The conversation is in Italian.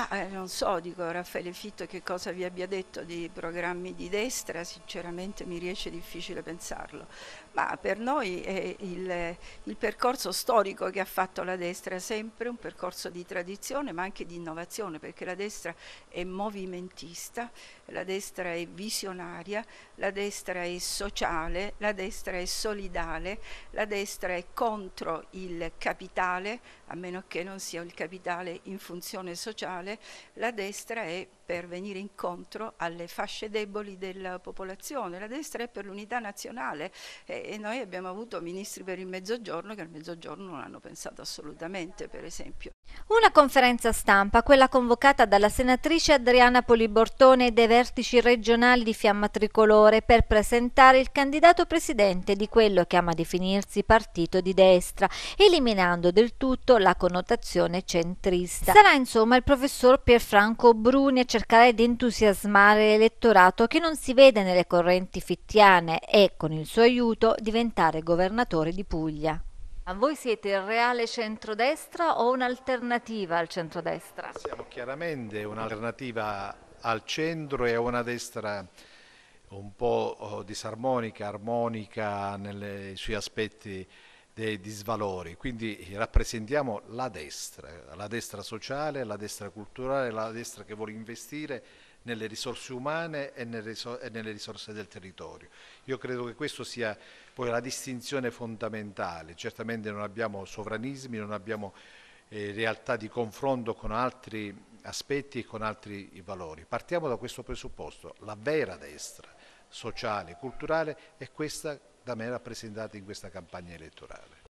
Ma eh, non so, dico Raffaele Fitto che cosa vi abbia detto di programmi di destra, sinceramente mi riesce difficile pensarlo. Ma per noi è il, il percorso storico che ha fatto la destra è sempre un percorso di tradizione ma anche di innovazione, perché la destra è movimentista, la destra è visionaria, la destra è sociale, la destra è solidale, la destra è contro il capitale, a meno che non sia il capitale in funzione sociale, la destra è per venire incontro alle fasce deboli della popolazione, la destra è per l'unità nazionale e, e noi abbiamo avuto ministri per il mezzogiorno che al mezzogiorno non hanno pensato assolutamente, per esempio. Una conferenza stampa, quella convocata dalla senatrice Adriana Polibortone dei vertici regionali di Fiamma Tricolore per presentare il candidato presidente di quello che ama definirsi partito di destra, eliminando del tutto la connotazione centrista. Sarà insomma il professor Pierfranco Bruni a cercare di entusiasmare l'elettorato che non si vede nelle correnti fittiane e, con il suo aiuto, diventare governatore di Puglia. Ma voi siete il reale centrodestra o un'alternativa al centrodestra? Siamo chiaramente un'alternativa al centro e a una destra un po' oh, disarmonica, armonica nei suoi aspetti dei disvalori, quindi rappresentiamo la destra, la destra sociale, la destra culturale, la destra che vuole investire nelle risorse umane e nelle risorse del territorio. Io credo che questo sia poi la distinzione fondamentale, certamente non abbiamo sovranismi, non abbiamo eh, realtà di confronto con altri aspetti e con altri valori. Partiamo da questo presupposto, la vera destra sociale, culturale è questa da me rappresentata in questa campagna elettorale.